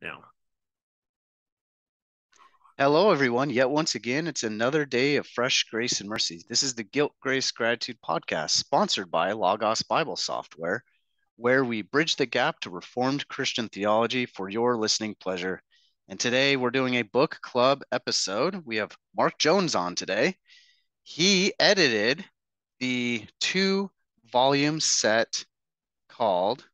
now. Hello, everyone. Yet once again, it's another day of fresh grace and mercy. This is the Guilt, Grace, Gratitude podcast, sponsored by Logos Bible Software, where we bridge the gap to Reformed Christian theology for your listening pleasure. And today we're doing a book club episode. We have Mark Jones on today. He edited the two volume set called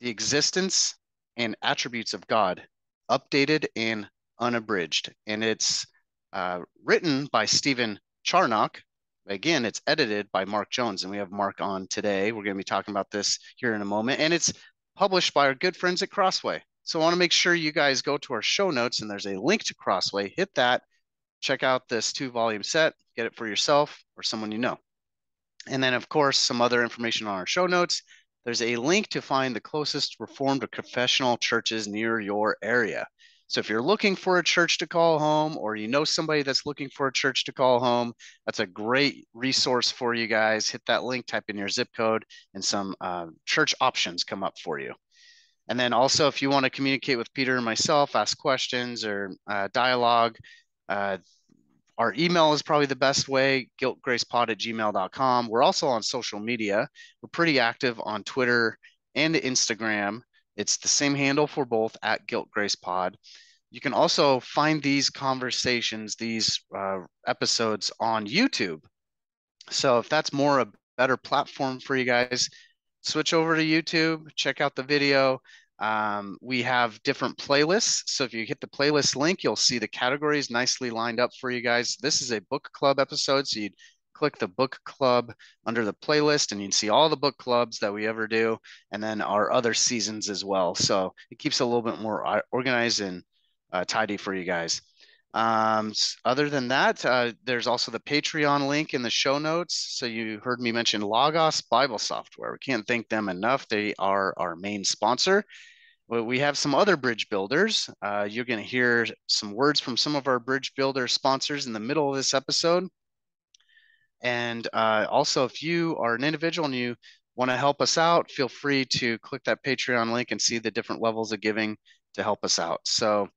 The Existence and Attributes of God, updated and unabridged. And it's uh, written by Stephen Charnock. Again, it's edited by Mark Jones, and we have Mark on today. We're going to be talking about this here in a moment. And it's published by our good friends at Crossway. So I want to make sure you guys go to our show notes, and there's a link to Crossway. Hit that, check out this two volume set, get it for yourself or someone you know. And then, of course, some other information on our show notes. There's a link to find the closest Reformed or confessional churches near your area. So if you're looking for a church to call home or you know somebody that's looking for a church to call home, that's a great resource for you guys. Hit that link, type in your zip code, and some uh, church options come up for you. And then also, if you want to communicate with Peter and myself, ask questions or uh, dialogue, uh, our email is probably the best way guiltgracepod at gmail.com. We're also on social media. We're pretty active on Twitter and Instagram. It's the same handle for both at Guilt Grace Pod. You can also find these conversations, these uh, episodes on YouTube. So if that's more a better platform for you guys, switch over to YouTube, check out the video. Um, we have different playlists. So if you hit the playlist link, you'll see the categories nicely lined up for you guys. This is a book club episode. So you'd click the book club under the playlist and you can see all the book clubs that we ever do and then our other seasons as well. So it keeps a little bit more organized and uh, tidy for you guys. Um, other than that, uh, there's also the Patreon link in the show notes. So you heard me mention Logos Bible Software. We can't thank them enough. They are our main sponsor. We have some other bridge builders. Uh, you're going to hear some words from some of our bridge builder sponsors in the middle of this episode. And uh, also, if you are an individual and you want to help us out, feel free to click that Patreon link and see the different levels of giving to help us out. So,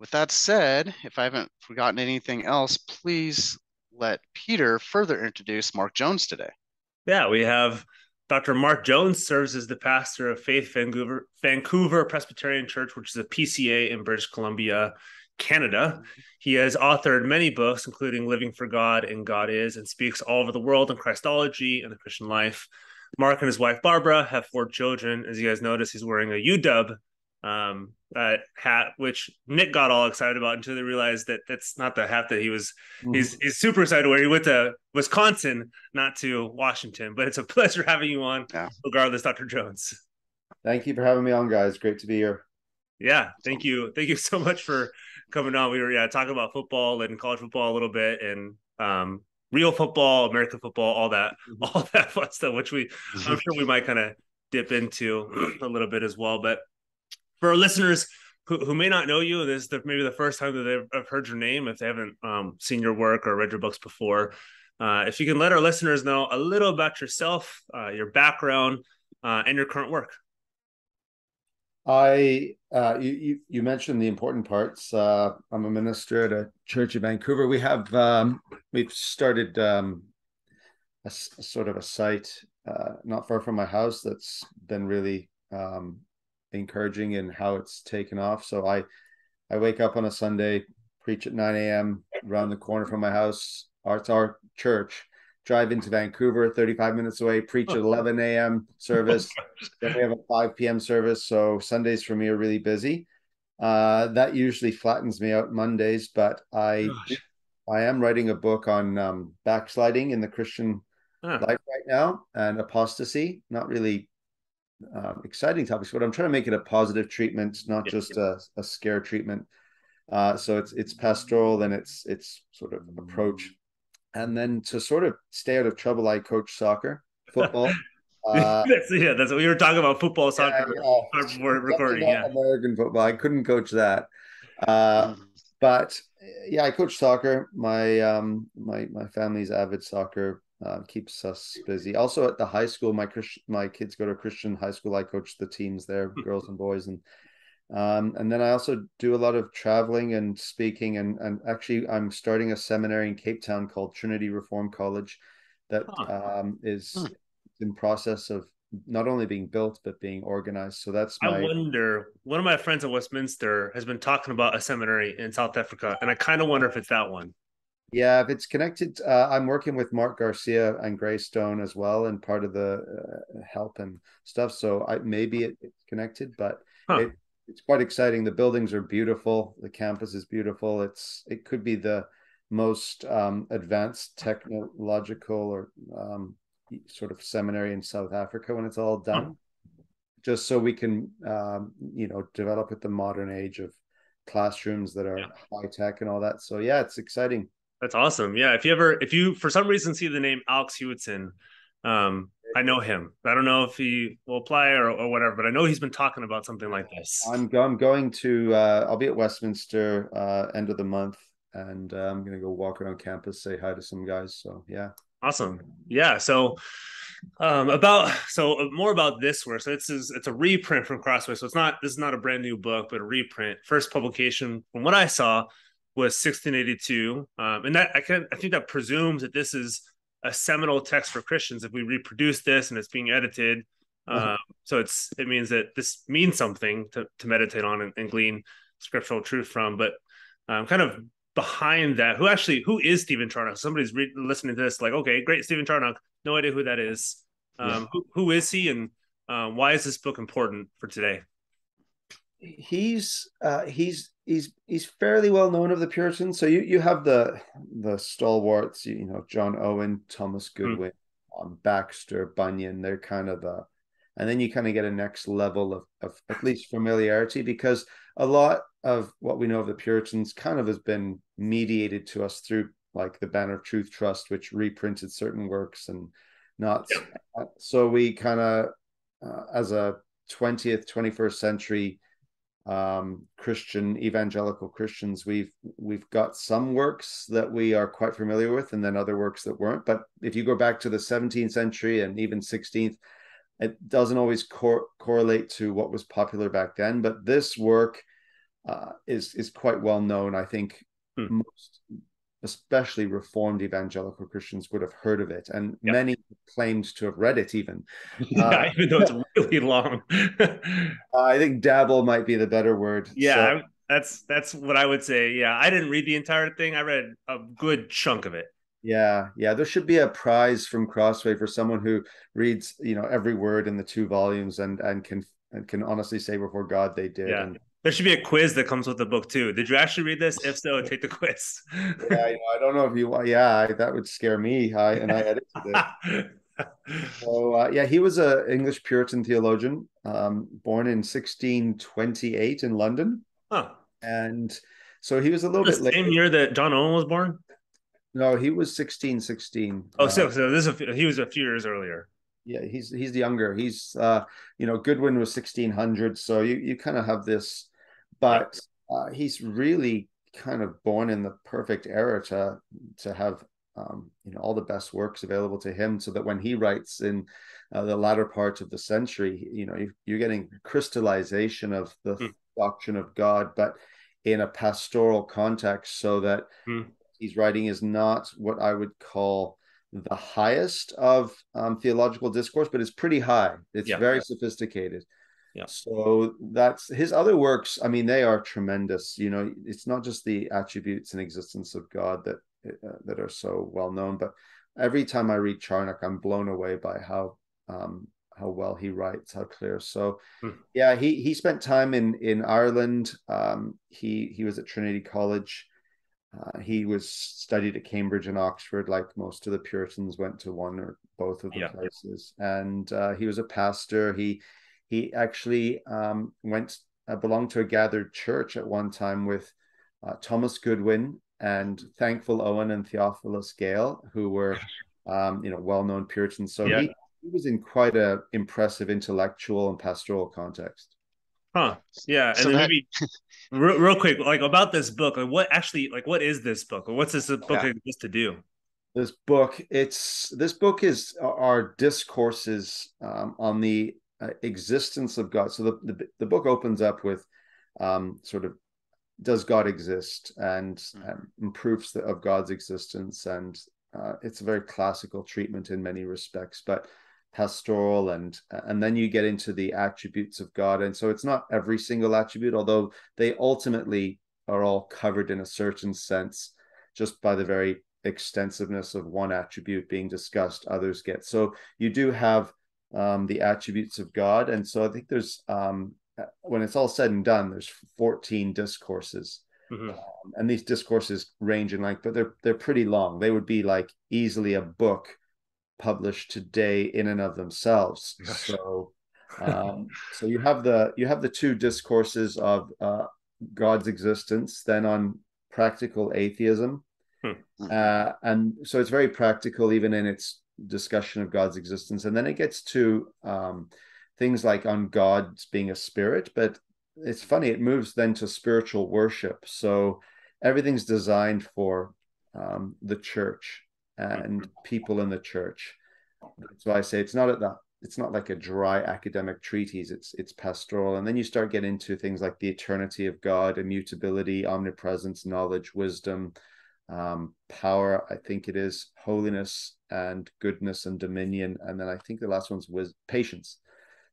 with that said, if I haven't forgotten anything else, please let Peter further introduce Mark Jones today. Yeah, we have Dr. Mark Jones serves as the pastor of Faith Vancouver, Vancouver Presbyterian Church, which is a PCA in British Columbia. Canada. He has authored many books, including Living for God and God Is, and speaks all over the world on Christology and the Christian life. Mark and his wife Barbara have four children. As you guys notice, he's wearing a UW um, uh, hat, which Nick got all excited about until they realized that that's not the hat that he was. Mm-hmm. He's he's super excited where he went to Wisconsin, not to Washington. But it's a pleasure having you on, yeah. regardless, Dr. Jones. Thank you for having me on, guys. Great to be here. Yeah, thank you, thank you so much for coming on. We were yeah talking about football and college football a little bit and um, real football, American football, all that, mm-hmm. all that fun stuff, which we I'm sure we might kind of dip into a little bit as well. But for our listeners who, who may not know you, this is the, maybe the first time that they've heard your name if they haven't um, seen your work or read your books before. Uh, if you can let our listeners know a little about yourself, uh, your background, uh, and your current work. I uh, you you mentioned the important parts. Uh, I'm a minister at a church in Vancouver. We have um, we've started um, a, a, sort of a site uh, not far from my house that's been really um, encouraging in how it's taken off. So I I wake up on a Sunday, preach at 9 a.m. around the corner from my house. It's our church drive into Vancouver, 35 minutes away, preach at 11 a.m. service. then we have a 5 p.m. service. So Sundays for me are really busy. Uh, that usually flattens me out Mondays, but I I am writing a book on um, backsliding in the Christian huh. life right now and apostasy. Not really um, exciting topics, but I'm trying to make it a positive treatment, not just a, a scare treatment. Uh, so it's it's pastoral and it's it's sort of approach and then to sort of stay out of trouble, I coach soccer, football. Uh, that's, yeah, that's what we were talking about football, soccer yeah, yeah. recording. Yeah, American football. I couldn't coach that, uh, but yeah, I coach soccer. My um, my my family's avid soccer uh, keeps us busy. Also at the high school, my my kids go to Christian high school. I coach the teams there, hmm. girls and boys, and Um, and then I also do a lot of traveling and speaking, and and actually I'm starting a seminary in Cape Town called Trinity Reform College, that huh. um, is huh. in process of not only being built but being organized. So that's my... I wonder. One of my friends at Westminster has been talking about a seminary in South Africa, and I kind of wonder if it's that one. Yeah, if it's connected, uh, I'm working with Mark Garcia and Greystone as well, and part of the uh, help and stuff. So I maybe it, it's connected, but huh. it, it's quite exciting. The buildings are beautiful. The campus is beautiful. It's it could be the most um, advanced technological or um, sort of seminary in South Africa when it's all done. Huh. Just so we can, um, you know, develop at the modern age of classrooms that are yeah. high tech and all that. So yeah, it's exciting. That's awesome. Yeah. If you ever, if you for some reason see the name Alex Hewitson, um, I know him. I don't know if he will apply or, or whatever, but I know he's been talking about something like this. I'm, I'm going to, uh, I'll be at Westminster uh, end of the month and uh, I'm going to go walk around campus, say hi to some guys. So yeah. Awesome. Yeah. So, um, about so more about this work. So it's is it's a reprint from Crossway. So it's not this is not a brand new book, but a reprint. First publication from what I saw was 1682, um, and that I can I think that presumes that this is a seminal text for Christians. If we reproduce this and it's being edited, uh-huh. so it's it means that this means something to to meditate on and, and glean scriptural truth from. But um, kind of behind that, who actually who is Stephen Charnock? Somebody's re- listening to this, like, okay, great, Stephen Charnock. No idea who that is. Um, yeah. who, who is he, and uh, why is this book important for today? He's uh, he's he's he's fairly well known of the Puritans. So you you have the the stalwarts, you know, John Owen, Thomas hmm. Goodwin, mm. Baxter, Bunyan. They're kind of the, and then you kind of get a next level of of at least familiarity because a lot of what we know of the Puritans kind of has been mediated to us through like the Banner of Truth Trust, which reprinted certain works and not. Yeah. So we kind of, uh, as a 20th, 21st century um, Christian evangelical Christians, we've we've got some works that we are quite familiar with, and then other works that weren't. But if you go back to the 17th century and even 16th, it doesn't always cor- correlate to what was popular back then. But this work uh, is is quite well known. I think hmm. most, especially Reformed evangelical Christians, would have heard of it, and yep. many claimed to have read it. Even, yeah, uh, even though it's really long. I think dabble might be the better word. Yeah, so, that's that's what I would say. Yeah, I didn't read the entire thing. I read a good chunk of it. Yeah, yeah. There should be a prize from Crossway for someone who reads, you know, every word in the two volumes and and can and can honestly say before God they did. Yeah. And, there should be a quiz that comes with the book too. Did you actually read this? If so, take the quiz. yeah, you know, I don't know if you. Yeah, that would scare me. I and I edited it. so uh, yeah, he was an English Puritan theologian, um, born in 1628 in London. Huh. And so he was a little the bit same later. year that John Owen was born. No, he was 1616. Oh, uh, so so this is a, he was a few years earlier yeah he's he's younger he's uh you know goodwin was 1600 so you you kind of have this but uh, he's really kind of born in the perfect era to to have um, you know all the best works available to him so that when he writes in uh, the latter part of the century you know you, are getting crystallization of the mm. doctrine of god but in a pastoral context so that mm. he's writing is not what i would call the highest of um, theological discourse, but it's pretty high. It's yeah. very sophisticated. Yeah. So that's his other works. I mean, they are tremendous. You know, it's not just the attributes and existence of God that uh, that are so well known, but every time I read Charnock, I'm blown away by how um, how well he writes, how clear. So, hmm. yeah, he he spent time in in Ireland. Um, he he was at Trinity College. Uh, he was studied at Cambridge and Oxford, like most of the Puritans went to one or both of the yeah. places. And uh, he was a pastor. He he actually um, went uh, belonged to a gathered church at one time with uh, Thomas Goodwin and Thankful Owen and Theophilus Gale, who were um, you know well known Puritans. So yeah. he, he was in quite a impressive intellectual and pastoral context. Huh. Yeah. And so then that... maybe real, real, quick, like about this book, like what actually, like what is this book? Or what's this book yeah. supposed to do? This book, it's this book is our discourses um, on the uh, existence of God. So the, the, the book opens up with um, sort of does God exist and, Mhm. and proofs of God's existence. And uh, it's a very classical treatment in many respects, but pastoral and and then you get into the attributes of God. And so it's not every single attribute, although they ultimately are all covered in a certain sense just by the very extensiveness of one attribute being discussed, others get. So you do have um, the attributes of God. And so I think there's um, when it's all said and done, there's 14 discourses. Mhm. Um, and these discourses range in length, but they're they're pretty long. They would be like easily a book published today in and of themselves. Gosh. So um, so you have the you have the two discourses of uh, God's existence, then on practical atheism, Mhm. uh, and so it's very practical even in its discussion of God's existence, and then it gets to um, things like on God's being a spirit, but it's funny it moves then to spiritual worship. So everything's designed for um, the church and people in the church. So I say it's not at the it's not like a dry academic treatise it's it's pastoral and then you start getting into things like the eternity of god immutability omnipresence knowledge wisdom um, power i think it is holiness and goodness and dominion and then i think the last one's was patience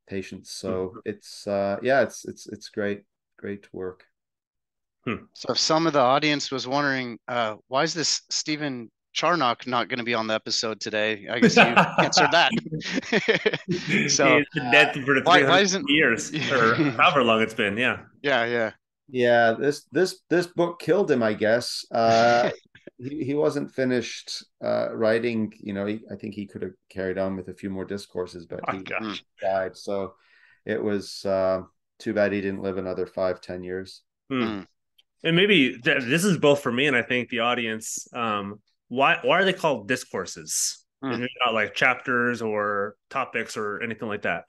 patience so it's uh yeah it's it's it's great great work So if some of the audience was wondering, uh, why is this Stephen Charnock not going to be on the episode today? I guess you answered that. so He's dead for the why- why isn't- years or however long it's been. Yeah. yeah, yeah. yeah this this this book killed him i guess uh he, he wasn't finished uh writing you know he, i think he could have carried on with a few more discourses but Oh, he gosh. died so it was uh too bad he didn't live another five ten years Hmm. Mm. And maybe th- this is both for me and I think the audience. Um, why why are they called discourses? Hmm. And not like chapters or topics or anything like that.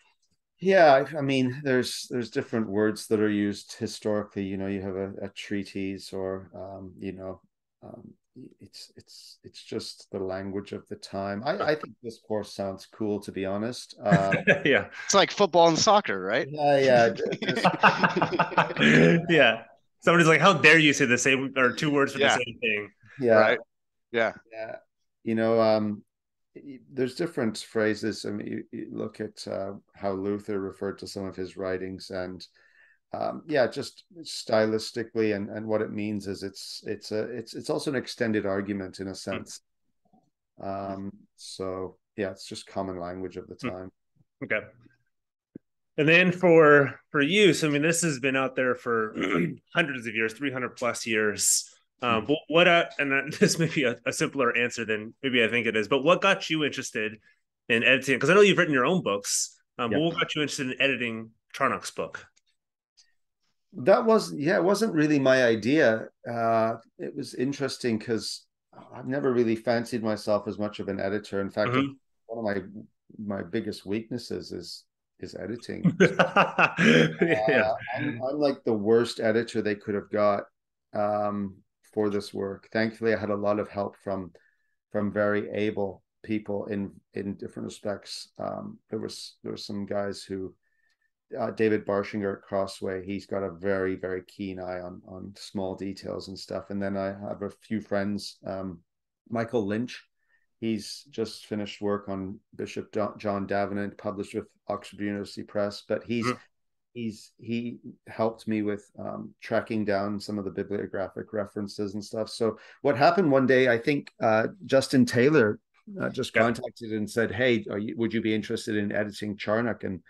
yeah I, I mean there's there's different words that are used historically you know you have a, a treatise or um you know um it's it's it's just the language of the time i i think discourse sounds cool to be honest um yeah. It's like football and soccer, right? yeah yeah yeah. Somebody's like, "How dare you say the same or two words for Yeah. the same thing?" yeah Right. Yeah. yeah you know um there's different phrases i mean you, you look at uh, how luther referred to some of his writings and um yeah just stylistically and and what it means is it's it's a it's it's also an extended argument in a sense um so yeah it's just common language of the Hmm. time Okay. And then for for you, so I mean, this has been out there for hundreds of years, three hundred plus years. Um, but what? Uh, and that- this may be a, a simpler answer than maybe I think it is. But what got you interested in editing? Because I know you've written your own books. Um, what got you interested in editing Charnock's book? That was yeah it wasn't really my idea. Uh it was interesting because i've never really fancied myself as much of an editor. In fact Mhm. one of my my biggest weaknesses is is editing. Yeah. Uh, I'm, I'm like the worst editor they could have got um for this work. Thankfully i had a lot of help from from very able people in in different respects. Um there was there were some guys who uh, David Barshinger at Crossway, he's got a very, very keen eye on on small details and stuff. And then I have a few friends, um, Michael Lynch, he's just finished work on Bishop John, Davenant, published with Oxford University Press, but he's Mhm. he's he helped me with um, tracking down some of the bibliographic references and stuff. So what happened one day, I think uh, Justin Taylor uh, just Yeah. contacted and said, "Hey, are you, would you be interested in editing Charnock?" And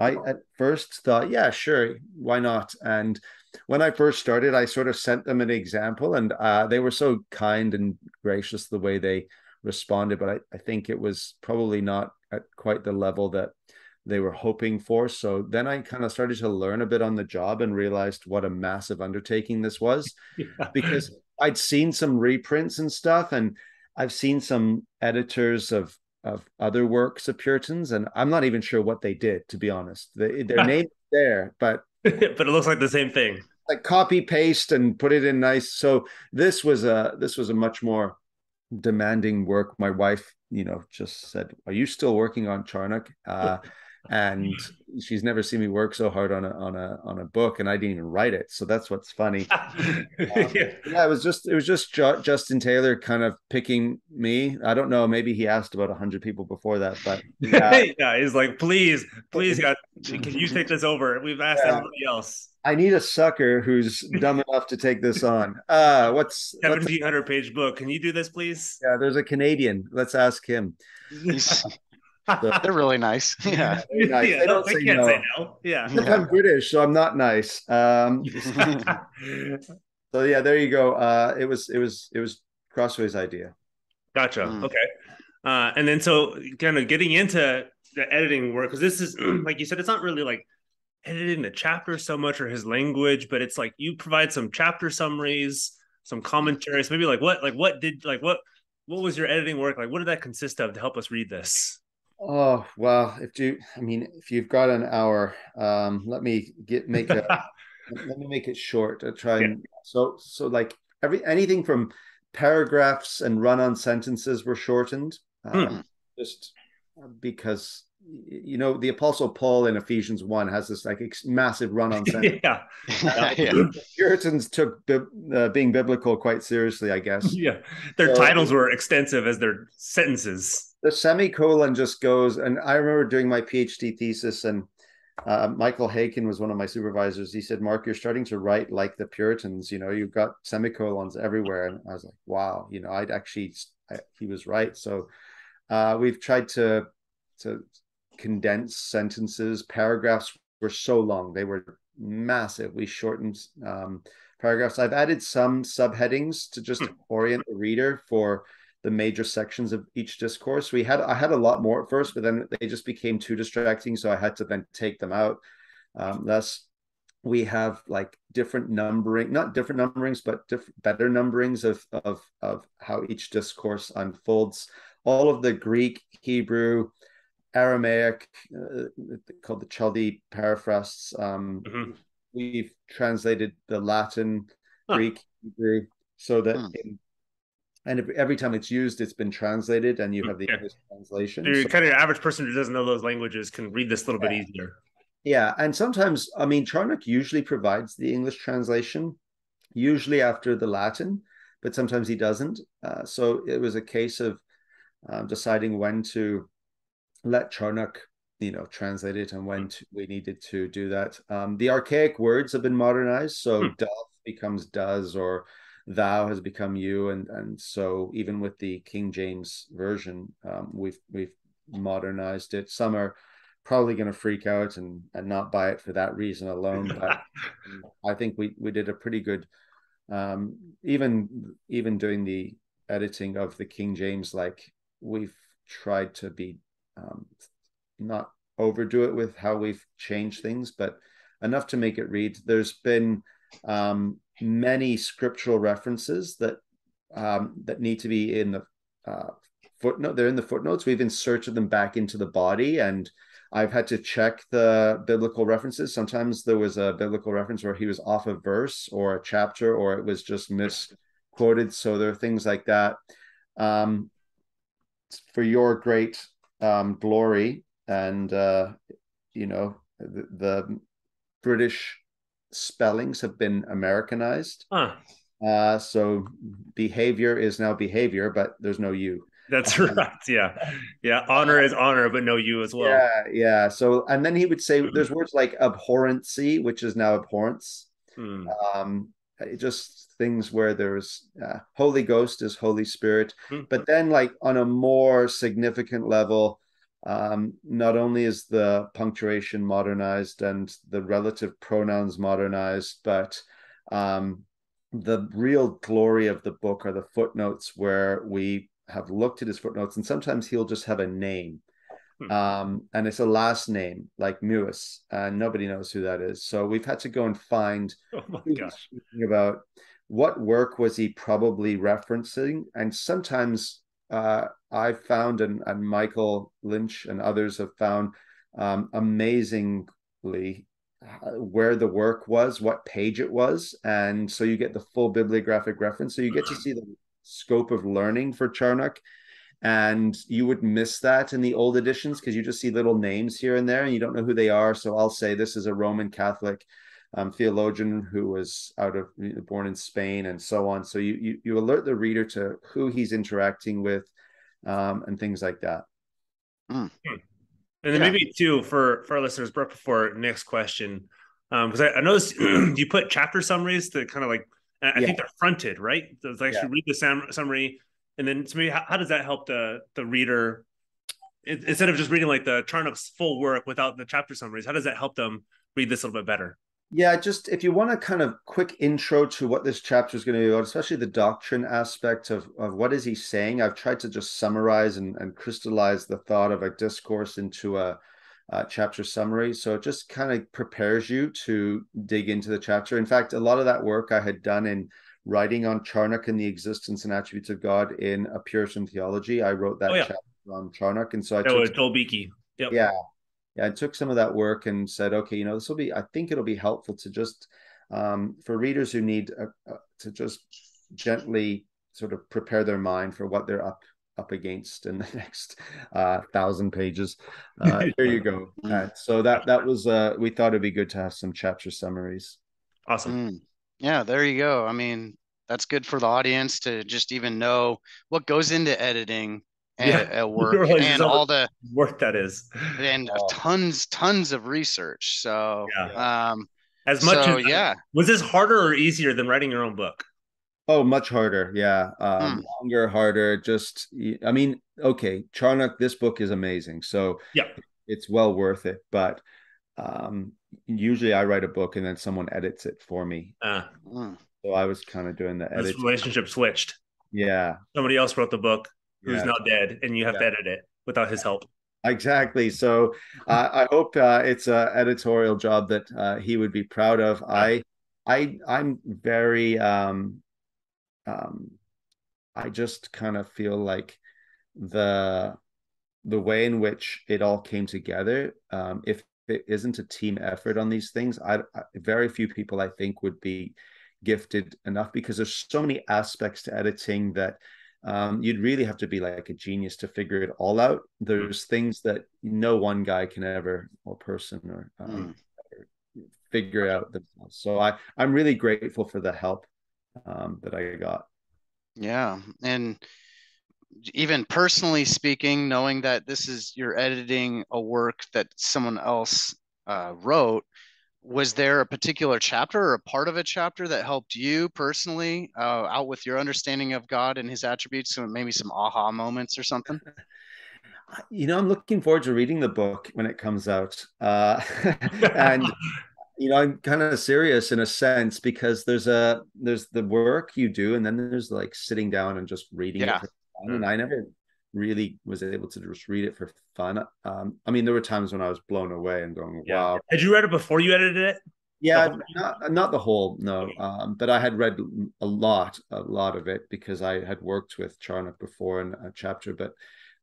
I at first thought, yeah, sure, why not? And when I first started, I sort of sent them an example, and uh, they were so kind and gracious the way they responded. But I, I think it was probably not at quite the level that they were hoping for. So then I kind of started to learn a bit on the job and realized what a massive undertaking this was because I'd seen some reprints and stuff, and I've seen some editors of of other works of Puritans, and I'm not even sure what they did, to be honest. They, their name is there, but but it looks like the same thing. like copy paste and put it in nice. So this was a this was a much more demanding work. My wife, you know, just said, "Are you still working on Charnock?" Uh, and she's never seen me work so hard on a on a on a book, and I didn't even write it. So that's what's funny. um, yeah. yeah, it was just it was just Justin Taylor kind of picking me. I don't know, maybe he asked about hundred people before that, but yeah. yeah, he's like, please, please, God, can you take this over? We've asked yeah. everybody else. I need a sucker who's dumb enough to take this on. Uh what's seventeen hundred page book? Can you do this, please? Yeah, there's a Canadian. Let's ask him. So, They're really nice. Yeah. Nice. yeah they don't they say, can't no. say no. Yeah. yeah. I'm British, so I'm not nice. Um, so yeah, there you go. Uh, it was it was it was Crossway's idea. Gotcha. Mm. Okay. Uh, and then so kind of getting into the editing work because this is like you said, it's not really like editing the chapter so much or his language, but it's like you provide some chapter summaries, some commentaries, maybe like what like what did like what what was your editing work like? What did that consist of to help us read this? Oh well, if you, I mean, if you've got an hour, um, let me get make a, let me make it short. I try and yeah. so so like every anything from paragraphs and run-on sentences were shortened, um, hmm. just because you know the apostle paul in ephesians 1 has this like massive run-on sentence. Yeah. Yeah. puritans took uh, being biblical quite seriously i guess. Yeah. Their so, titles were extensive as their sentences. The semicolon just goes and i remember doing my phd thesis and uh, michael Haykin was one of my supervisors. He said mark you're starting to write like the puritans you know you've got semicolons everywhere. And i was like wow you know i'd actually I, he was right. So uh, we've tried to to condense sentences. Paragraphs were so long; they were massive. We shortened um, paragraphs. I've added some subheadings to just hmm. orient the reader for the major sections of each discourse. We had I had a lot more at first, but then they just became too distracting, so I had to then take them out. Um, thus, we have like different numbering, not different numberings, but different better numberings of of of how each discourse unfolds. All of the Greek, Hebrew, Aramaic, uh, called the Chaldee paraphrasts. Um, mm-hmm. We've translated the Latin, huh. Greek, Hebrew, so that hmm. in, and every time it's used, it's been translated, and you have the English translation. So, kind of your average person who doesn't know those languages can read this a little yeah. bit easier. Yeah, and sometimes, I mean, Charnock usually provides the English translation, usually after the Latin, but sometimes he doesn't. Uh, so it was a case of um, deciding when to let Charnock, you know, translate it and when to, we needed to do that. Um, the archaic words have been modernized, so hmm. doth becomes does or thou has become you, and and so even with the King James version, um, we've we've modernized it. Some are probably going to freak out and and not buy it for that reason alone, but I think we we did a pretty good. Um, even even doing the editing of the King James, like we've tried to be um, not overdo it with how we've changed things, but enough to make it read. There's been um, many scriptural references that um, that need to be in the uh, footnote. They're in the footnotes. We've inserted them back into the body, and I've had to check the biblical references. Sometimes there was a biblical reference where he was off a verse or a chapter, or it was just misquoted. So there are things like that. Um, for your great um, glory and uh, you know the, the, British spellings have been Americanized. Huh. Uh, so behavior is now behavior, but there's no you. That's right. Yeah. Yeah. Honor is honor, but no you as well. Yeah. Yeah. So, and then he would say there's words like abhorrency, which is now abhorrence. Hmm. Um, just things where there's uh, Holy Ghost is Holy Spirit, hmm. but then like on a more significant level, um, not only is the punctuation modernized and the relative pronouns modernized, but um, the real glory of the book are the footnotes where we have looked at his footnotes, and sometimes he'll just have a name. Hmm. Um, and it's a last name like Muis, and nobody knows who that is. So we've had to go and find oh my gosh. about what work was he probably referencing, and sometimes uh, I've found, and, and Michael Lynch and others have found um, amazingly uh, where the work was, what page it was. And so you get the full bibliographic reference. So you get to see the scope of learning for Charnock. and you would miss that in the old editions because you just see little names here and there and you don't know who they are so i'll say this is a roman catholic um, theologian who was out of born in spain and so on so you you, you alert the reader to who he's interacting with um, and things like that Mm. And then Yeah. maybe too for for our listeners, Brooke, before next question, because I, I noticed you put chapter summaries to kind of like I I Yeah. think they're fronted, right? So it's like Yeah. you read the sam- summary, and then to me, how, how does that help the the reader it, instead of just reading like the Charnock's full work without the chapter summaries? How does that help them read this a little bit better? Yeah, just if you want a kind of quick intro to what this chapter is going to be about, especially the doctrine aspect of, of what is he saying, I've tried to just summarize and, and crystallize the thought of a discourse into a, a chapter summary. So it just kind of prepares you to dig into the chapter. In fact, a lot of that work I had done in writing on Charnock and the existence and attributes of God in a Puritan theology. I wrote that Oh, yeah. chapter on Charnock. And so I That took Yep. yeah i took some of that work and said okay you know this will be i think it'll be helpful to just um, for readers who need uh uh to just gently sort of prepare their mind for what they're up up against in the next uh, thousand pages uh, there you go Uh, so that that was uh, we thought it'd be good to have some chapter summaries Awesome. Mm. Yeah, there you go. I mean, that's good for the audience to just even know what goes into editing a- Yeah. a work realize and all the- Work that is. and Oh. tons tons of research. So Yeah. um As much so as yeah. was this harder or easier than writing your own book? Oh, much harder. Yeah. Um, longer, harder. Just, I mean, okay, Charnock, this book is amazing. So Yeah. it's well worth it. But um, usually I write a book and then someone edits it for me. Uh, Mm. So I was kind of doing the edit. relationship switched. Yeah. Somebody else wrote the book who's Yeah. now dead, and you have to Yeah. edit it without his help. Exactly. So uh, I hope uh, it's an editorial job that uh, he would be proud of. I, I, I'm very. Um, um, I just kind of feel like the the way in which it all came together. Um, if it isn't a team effort on these things, I, I very few people I think would be gifted enough because there's so many aspects to editing that um, you'd really have to be like a genius to figure it all out. There's things that no one guy can ever or person or um, figure out themselves. So I I'm really grateful for the help um, that I got. Yeah. And even personally speaking, knowing that this is you're editing a work that someone else uh, wrote, was there a particular chapter or a part of a chapter that helped you personally uh, out with your understanding of God and His attributes, and maybe some aha moments or something? You know, I'm looking forward to reading the book when it comes out. Uh, and you know, I'm kind of serious in a sense because there's a there's the work you do, and then there's like sitting down and just reading Yeah. it. And I never really was able to just read it for fun. Um, I mean, there were times when I was blown away and going, Yeah. "Wow, Had you read it before you edited it? yeah, whole- not not the whole, no. Um, but I had read a lot, a lot of it because I had worked with Charnock before in a chapter. But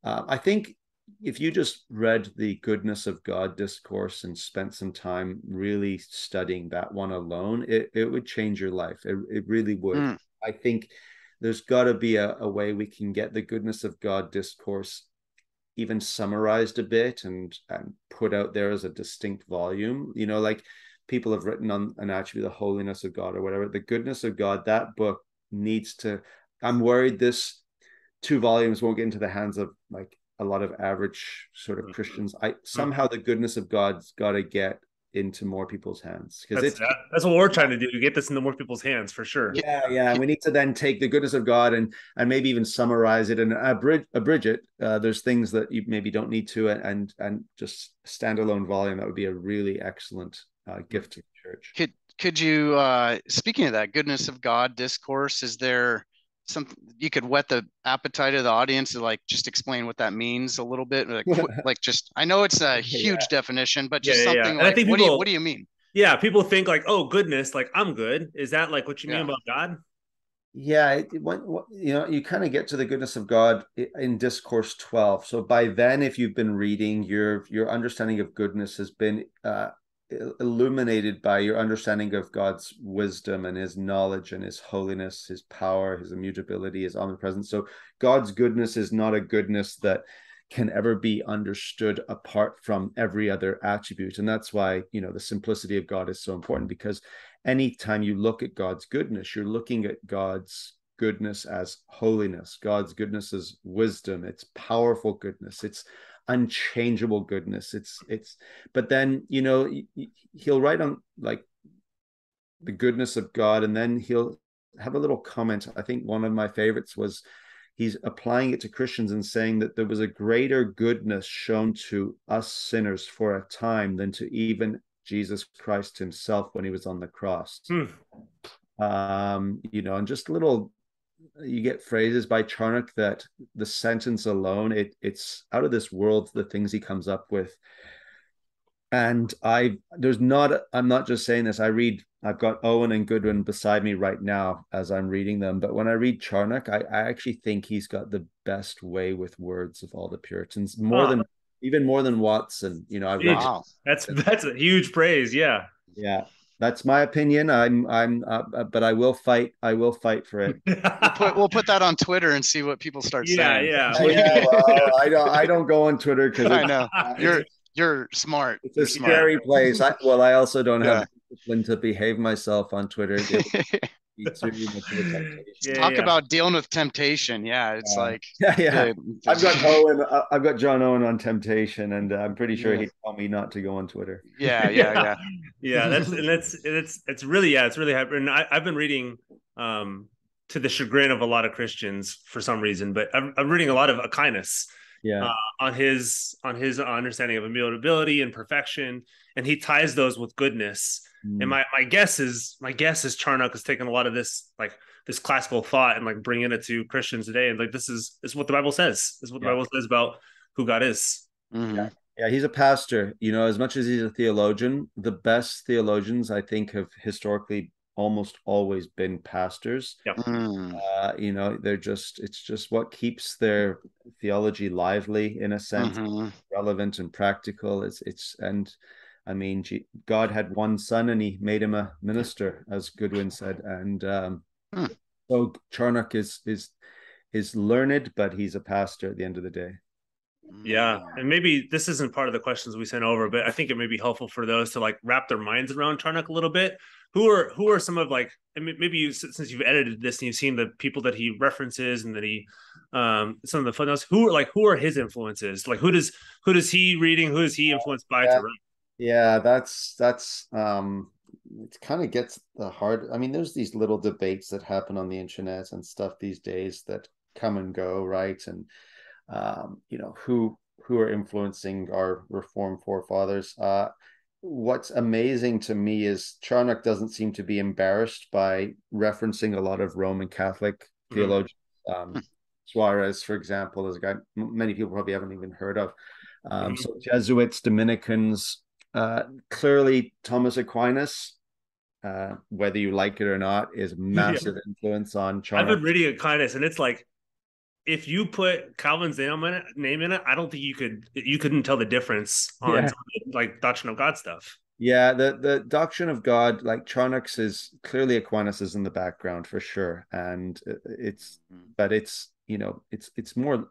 uh, I think if you just read the goodness of God discourse and spent some time really studying that one alone, it, it would change your life. It, it really would. Mm. I think there's got to be a, a way we can get the goodness of God discourse even summarized a bit and and put out there as a distinct volume. You know, like people have written on an attribute, the holiness of God or whatever. The goodness of God, that book needs to. I'm worried this two volumes won't get into the hands of like a lot of average sort of Mhm. Christians. I somehow the goodness of God's got to get into more people's hands because That's, it's that- that's what we're trying to do to get this into more people's hands for sure. yeah yeah we need to then take the goodness of god and and maybe even summarize it and abridge, abridge it. Uh, there's things that you maybe don't need to and and just standalone volume that would be a really excellent uh, gift to the church. Could could you uh speaking of that goodness of God discourse, is there something you could whet the appetite of the audience to like just explain what that means a little bit? Like, like just I know it's a huge definition, but just Yeah, yeah, yeah. something And I think what do you people- what do you mean? Yeah, people think like, oh goodness, like I'm good. Is that like what you mean about God? yeah it, it, what, what, you know you kind of get to the goodness of god in discourse 12 so by then if you've been reading your your understanding of goodness has been uh illuminated by your understanding of God's wisdom and his knowledge and his holiness, his power, his immutability, his omnipresence. So God's goodness is not a goodness that can ever be understood apart from every other attribute. And that's why, you know, the simplicity of God is so important because anytime you look at God's goodness, you're looking at God's goodness as holiness, God's goodness as wisdom, it's powerful goodness, it's unchangeable goodness. It's it's but then, you know, he'll write on like the goodness of God and then he'll have a little comment. I think one of my favorites was he's applying it to Christians and saying that there was a greater goodness shown to us sinners for a time than to even Jesus Christ himself when he was on the cross. Hmm. Um, you know, and just little you get phrases by Charnock that the sentence alone, it it's out of this world the things he comes up with. And I there's not I'm not just saying this. I read I've got Owen and Goodwin beside me right now as I'm reading them. But when I read Charnock, I, I actually think he's got the best way with words of all the Puritans, more than even more than Watson. You know, I read wow. that's that's a huge praise. Yeah. Yeah. That's my opinion. I'm, I'm, uh, uh, but I will fight. I will fight for it. we'll put, we'll put that on Twitter and see what people start yeah, saying. Yeah, yeah. well, I don't, I don't go on Twitter because I know you're, you're smart. It's a scary smart. place. I, well, I also don't have discipline to behave myself on Twitter. Yeah, Talk yeah. about dealing with temptation. Yeah, it's yeah. like yeah, yeah. I've got Owen. Uh, I've got John Owen on temptation, and uh, I'm pretty sure he'd tell me not to go on Twitter. Yeah, yeah, yeah, yeah. That's and that's it's it's really yeah, it's really happening. I, I've been reading um to the chagrin of a lot of Christians for some reason, but I'm, I'm reading a lot of Aquinas. Yeah. Uh, on his on his understanding of immutability and perfection, and he ties those with goodness Mm. And my my guess is my guess is Charnock has taken a lot of this like this classical thought and like bringing it to Christians today. And like this is this is what the Bible says. This is what the Bible says about who God is. Mm-hmm. Yeah. Yeah, he's a pastor. You know, as much as he's a theologian, the best theologians I think have historically almost always been pastors. Yeah. Mm. Uh, you know, they're just it's just what keeps their theology lively in a sense, mm-hmm. relevant and practical. It's it's and I mean, God had one son and he made him a minister, as Goodwin said. And um, hmm. so Charnock is is is learned, but he's a pastor at the end of the day. Yeah, and maybe this isn't part of the questions we sent over, but I think it may be helpful for those to like wrap their minds around Charnock a little bit. Who are who are some of like maybe you since you've edited this and you've seen the people that he references and that he um some of the footnotes who are like who are his influences like who does who does he reading who is he influenced by yeah. to write yeah, that's that's um it kind of gets the hard I mean, there's these little debates that happen on the internet and stuff these days that come and go, right? And um, you know, who who are influencing our reform forefathers. Uh what's amazing to me is Charnock doesn't seem to be embarrassed by referencing a lot of Roman Catholic mm-hmm. theologians. Um, hmm. Suarez, for example, is a guy many people probably haven't even heard of. Um, mm-hmm. So Jesuits, Dominicans, uh, clearly, Thomas Aquinas, uh, whether you like it or not, is massive yeah. influence on Charnock. I've been reading Aquinas, and it's like if you put Calvin's name in it, name in it, I don't think you could you couldn't tell the difference on yeah. like doctrine of God stuff. Yeah, the the doctrine of God, like Charnock's, is clearly Aquinas is in the background for sure, and it's hmm. but it's you know it's it's more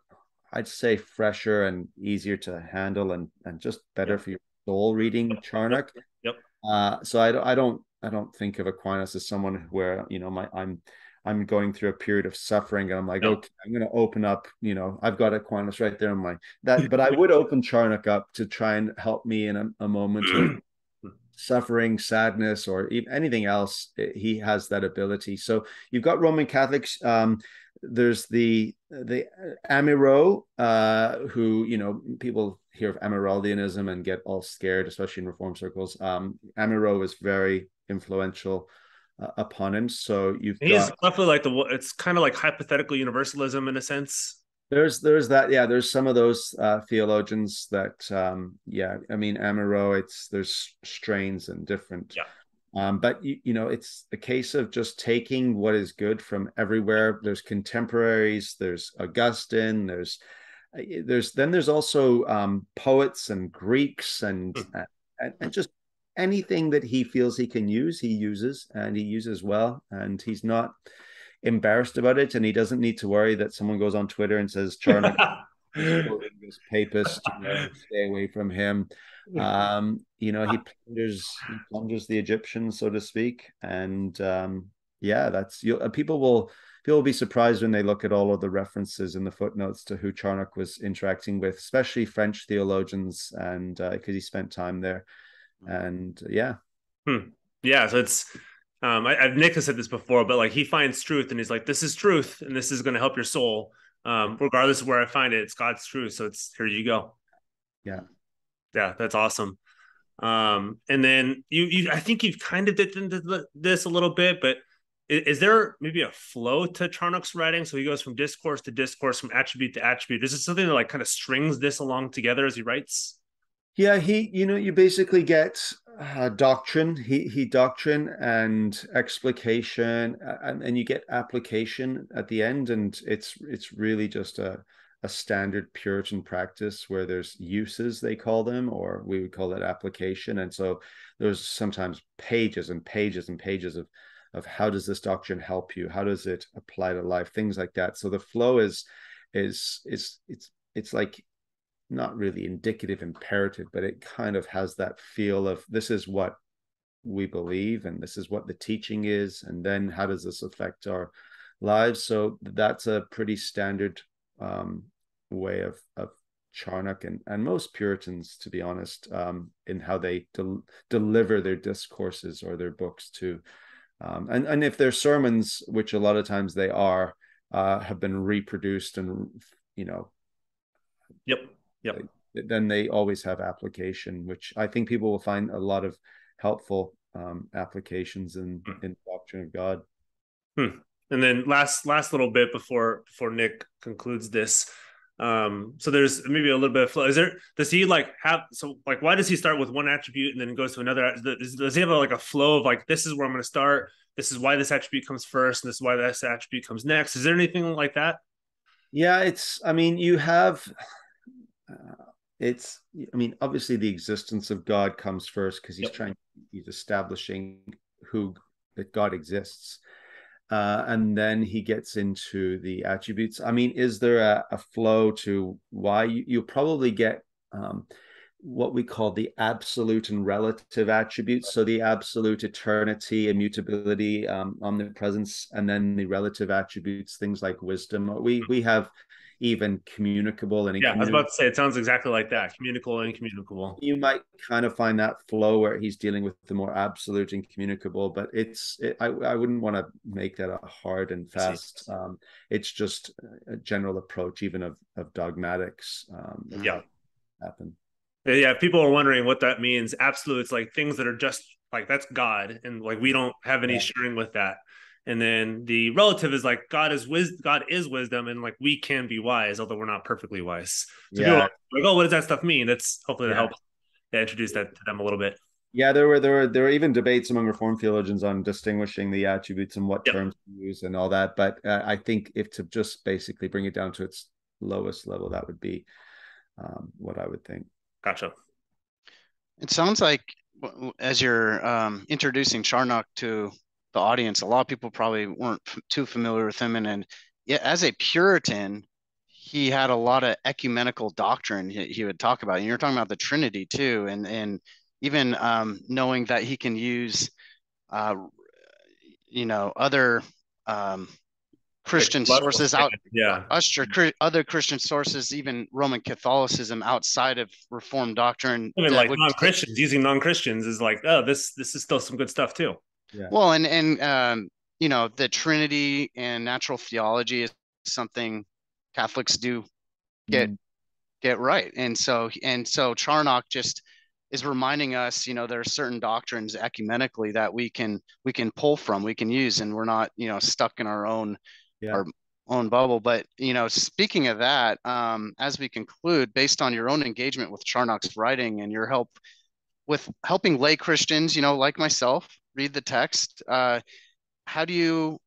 I'd say fresher and easier to handle and and just better yeah. for your soul reading Charnock. Yep. Uh, so I, I don't I don't think of Aquinas as someone where you know my I'm I'm going through a period of suffering and I'm like, okay, I'm going to open up, you know, I've got Aquinas right there in my that, but I would open Charnock up to try and help me in a, a moment of suffering, sadness, or even anything else. He has that ability. So you've got Roman Catholics. Um, there's the the Amyraut, uh, who you know people hear of Amyraldianism and get all scared, especially in reform circles. Um, Amyraut is very influential uh, upon him. So you've he's got, definitely like the it's kind of like hypothetical universalism in a sense. There's there's that yeah. There's some of those uh, theologians that um, yeah. I mean Amyraut. It's there's strains and different. Yeah um, but you, you know, it's a case of just taking what is good from everywhere. There's contemporaries, there's Augustine, there's there's then there's also um, poets and Greeks and, mm. and and just anything that he feels he can use, he uses and he uses well, and he's not embarrassed about it, and he doesn't need to worry that someone goes on Twitter and says Charnock this papist, you know, stay away from him. Um, you know, he plunders he plunders the Egyptians, so to speak, and um, yeah, that's you. People will people will be surprised when they look at all of the references in the footnotes to who Charnock was interacting with, especially French theologians, and because uh, he spent time there. And yeah, hmm. yeah. So it's um, I, have Nick has said this before, but like he finds truth, and he's like, "This is truth, and this is going to help your soul, um, regardless of where I find it. It's God's truth, so it's here you go." Yeah, yeah, that's awesome. Um, and then you, you, I think you've kind of dipped into this a little bit, but is, is, there maybe a flow to Charnock's writing? So he goes from discourse to discourse, from attribute to attribute. Is it something that like kind of strings this along together as he writes? Yeah, he, you know, you basically get uh, doctrine, he, he doctrine and explication, and, and you get application at the end, and it's it's really just a a standard Puritan practice where there's uses they call them, or we would call it application, and so there's sometimes pages and pages and pages of of how does this doctrine help you, how does it apply to life, things like that. So the flow is is is it's it's like not really indicative imperative, but it kind of has that feel of this is what we believe and this is what the teaching is. And then how does this affect our lives? So that's a pretty standard um, way of, of Charnock and, and most Puritans, to be honest, um, in how they del- deliver their discourses or their books to. Um, and, and if their sermons, which a lot of times they are, uh, have been reproduced and, you know, yep Yep. Then they always have application, which I think people will find a lot of helpful um, applications in hmm. in the doctrine of God. Hmm. And then last last little bit before before Nick concludes this. Um, so there's maybe a little bit of flow. Is there does he like have so like why does he start with one attribute and then goes to another? Does, does he have a, like a flow of like this is where I'm going to start? This is why this attribute comes first, and this is why this attribute comes next. Is there anything like that? Yeah, it's. I mean, you have uh, it's i mean obviously the existence of god comes first because he's yep. trying he's establishing who that god exists uh, and then he gets into the attributes i mean is there a, a flow to why you, you'll probably get um, what we call the absolute and relative attributes. So the absolute eternity, immutability, um, omnipresence, and then the relative attributes, things like wisdom. We we have even communicable and yeah i was about to say it sounds exactly like that communicable and communicable. you might kind of find that flow where he's dealing with the more absolute and communicable but it's it, I, I wouldn't want to make that a hard and fast um, it's just a general approach even of of dogmatics um, yeah happen yeah people are wondering what that means absolute it's like things that are just like that's god and like we don't have any yeah. sharing with that and then the relative is like God is wisdom, God is wisdom, and like we can be wise, although we're not perfectly wise. So yeah. like, oh, what does that stuff mean? That's hopefully to help yeah, introduce that to them a little bit. Yeah, there were there were there were even debates among Reformed theologians on distinguishing the attributes and what yep. terms to use and all that. But uh, I think if to just basically bring it down to its lowest level, that would be um, what I would think. Gotcha. It sounds like as you're um, introducing Charnock to the audience, a lot of people probably weren't f- too familiar with him. And, and yeah, as a Puritan, he had a lot of ecumenical doctrine he, he, would talk about. And you're talking about the Trinity too, and and even um, knowing that he can use, uh, you know, other um, Christian sources out, yeah, other Christian sources, even Roman Catholicism outside of Reformed doctrine. Even like non-Christians using non-Christians is like, oh, this this is still some good stuff too. Yeah. Well, and and um, you know, the Trinity and natural theology is something Catholics do get mm. get right, and so and so Charnock just is reminding us, you know, there are certain doctrines ecumenically that we can we can pull from, we can use, and we're not, you know, stuck in our own yeah. our own bubble. But you know, speaking of that, um, as we conclude, based on your own engagement with Charnock's writing and your help with helping lay Christians, you know, like myself, read the text. Uh, how do you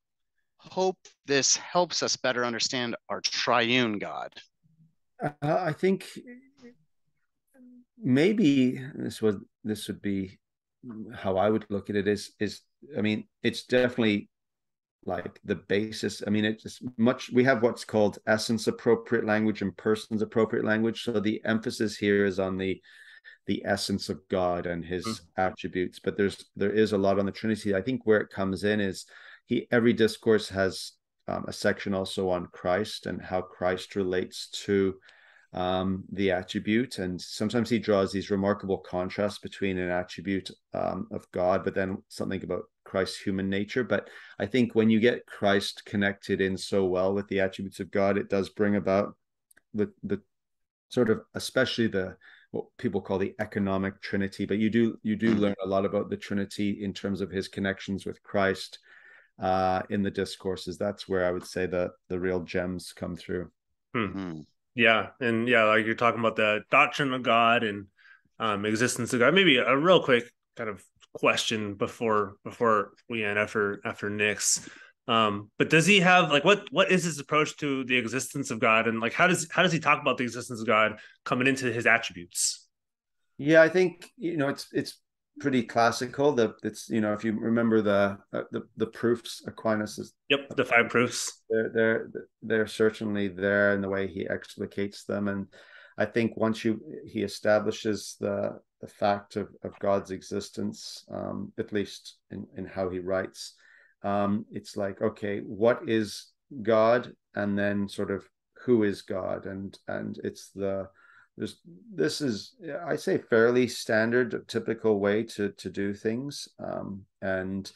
hope this helps us better understand our triune God? Uh, I think maybe this would this would be how I would look at it is is I mean it's definitely like the basis. I mean it's much we have what's called essence appropriate language and persons appropriate language. So the emphasis here is on the the essence of God and his mm-hmm. attributes, but there's there is a lot on the Trinity. I think where it comes in is he every discourse has um, a section also on Christ and how Christ relates to um, the attribute. And sometimes he draws these remarkable contrasts between an attribute um, of God, but then something about Christ's human nature. But I think when you get Christ connected in so well with the attributes of God, it does bring about the the sort of especially the what people call the economic trinity but you do you do learn a lot about the trinity in terms of his connections with christ uh in the discourses. That's where i would say the the real gems come through. Hmm. Yeah and yeah like you're talking about the doctrine of god and um existence of god. Maybe a real quick kind of question before before we end after after nick's um but does he have like what what is his approach to the existence of god? And like how does how does he talk about the existence of god coming into his attributes? Yeah i think you know it's it's pretty classical that it's you know if you remember the uh, the the proofs aquinas is yep the five proofs. They're they're they're certainly there in the way he explicates them. And i think once you he establishes the the fact of, of god's existence um at least in in how he writes um it's like okay what is god? And then sort of who is god? And and it's the there's this is I say fairly standard, typical way to to do things, um, and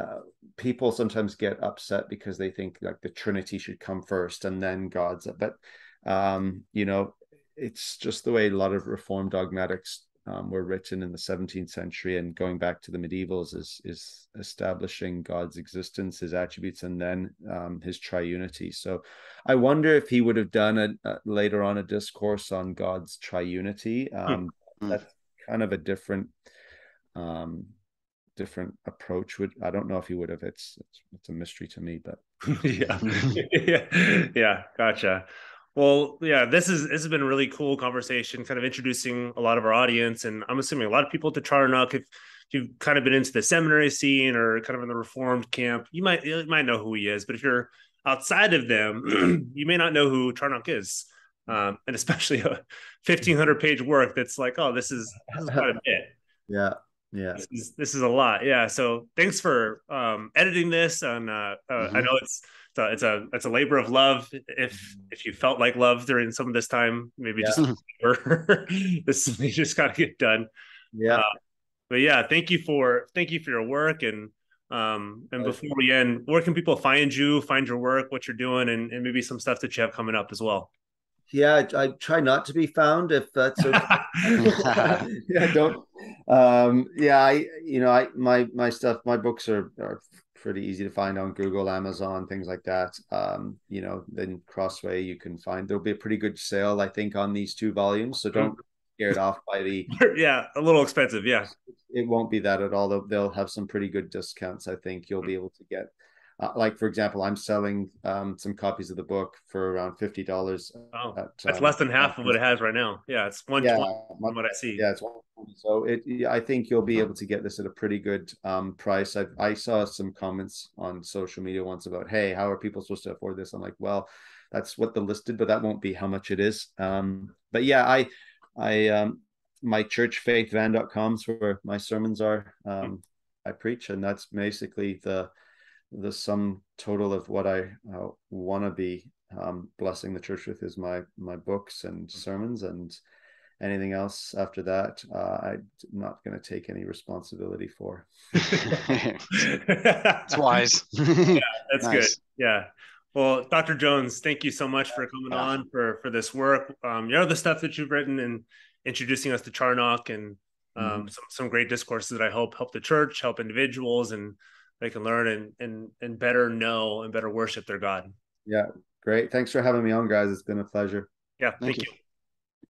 uh, people sometimes get upset because they think like the Trinity should come first and then God's. But um, you know, it's just the way a lot of Reformed dogmatics um, were written in the 17th century and going back to the medievals is is establishing God's existence, His attributes, and then um, His triunity. So, I wonder if he would have done a, a later on a discourse on God's triunity. Hmm. Um, mm-hmm. That's kind of a different um, different approach. Would I don't know if he would have. It's it's, it's a mystery to me, but yeah, yeah, yeah, gotcha. Well, yeah, this is this has been a really cool conversation, kind of introducing a lot of our audience, and I'm assuming a lot of people to Charnock. If, if you've kind of been into the seminary scene or kind of in the Reformed camp, you might you might know who he is. But if you're outside of them, you may not know who Charnock is, um, and especially a 1500 page work that's like, oh, this is, this is quite a bit. Yeah, yeah, this is, this is a lot. Yeah, so thanks for um, editing this, and uh, uh, mm-hmm. I know it's a, it's a it's a labor of love. If mm-hmm. if you felt like love during some of this time, maybe yeah. just this you just got to get done. Yeah. Uh, but yeah, thank you for thank you for your work and um and before we end, where can people find you, find your work, what you're doing, and, and maybe some stuff that you have coming up as well. Yeah, I, I try not to be found if that's okay. yeah, don't. Um, yeah, I you know I my my stuff my books are are pretty easy to find on Google, Amazon, things like that. Um, you know, then Crossway, you can find there'll be a pretty good sale, I think, on these two volumes. So don't get scared off by the yeah, a little expensive. Yeah, it won't be that at all. They'll, they'll have some pretty good discounts. I think you'll be able to get uh, like for example, I'm selling um, some copies of the book for around fifty dollars. Oh, that's um, less than half of what it has right now. Yeah, it's one yeah, from what I see. Yeah, it's one. So it, I think you'll be able to get this at a pretty good um, price. I, I saw some comments on social media once about, hey, how are people supposed to afford this? I'm like, well, that's what the listed, but that won't be how much it is. Um, but yeah, I, I, um, my church faithvan.com is where my sermons are. Um, I preach, and that's basically the the sum total of what I uh, want to be um, blessing the church with is my my books and sermons and anything else after that uh, i'm not going to take any responsibility for. It's wise. Yeah that's nice. good yeah. Well dr jones thank you so much for coming on for for this work. Um you know the stuff that you've written and introducing us to charnock and um, mm-hmm. some, some great discourses that i hope help the church help individuals and they can learn and and and better know and better worship their God. Yeah, great. Thanks for having me on, guys. It's been a pleasure. Yeah, thank, thank you. you.